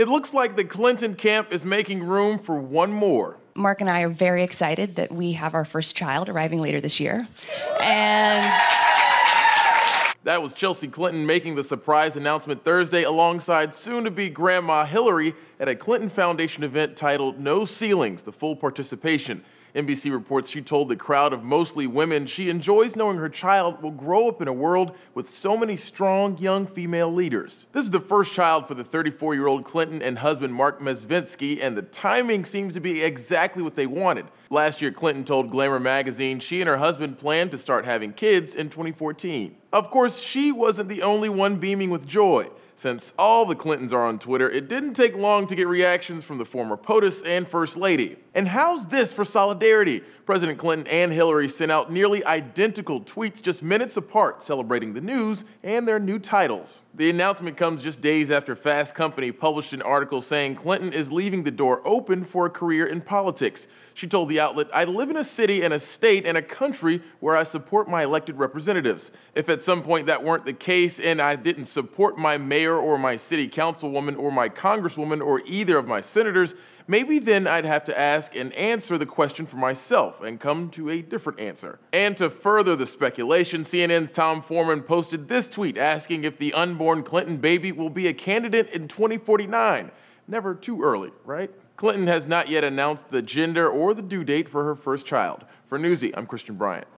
It looks like the Clinton camp is making room for one more. Marc and I are very excited that we have our first child arriving later this year. And that was Chelsea Clinton making the surprise announcement Thursday alongside soon to be Grandma Hillary at a Clinton Foundation event titled No Ceilings, the full participation. NBC reports she told the crowd of mostly women she enjoys knowing her child will grow up in a world with so many strong young female leaders. This is the first child for the 34 year old Clinton and husband Marc Mezvinsky, and the timing seems to be exactly what they wanted. Last year, Clinton told Glamour magazine she and her husband planned to start having kids in 2014. Of course, she wasn't the only one beaming with joy. Since all the Clintons are on Twitter, it didn't take long to get reactions from the former POTUS and First Lady. And how's this for solidarity? President Clinton and Hillary sent out nearly identical tweets just minutes apart celebrating the news and their new titles. The announcement comes just days after Fast Company published an article saying Clinton is leaving the door open for a career in politics. She told the outlet, I live in a city and a state and a country where I support my elected representatives. If at some point that weren't the case and I didn't support my mayor or my city councilwoman or my congresswoman or either of my senators, maybe then I'd have to ask and answer the question for myself and come to a different answer. And to further the speculation, CNN's Tom Foreman posted this tweet asking if the unborn Clinton baby will be a candidate in 2049. Never too early, right? Clinton has not yet announced the gender or the due date for her first child. For Newsy, I'm Christian Bryant.